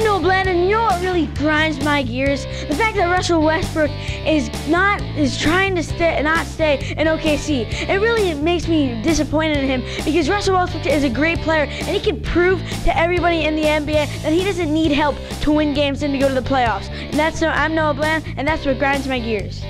you know what really grinds my gears? The fact that Russell Westbrook is not is trying to stay not stay in OKC. It really makes me disappointed in him because Russell Westbrook is a great player and he can prove to everybody in the NBA that he doesn't need help to win games and to go to the playoffs. And that's no, I'm Noah Bland, and that's what grinds my gears.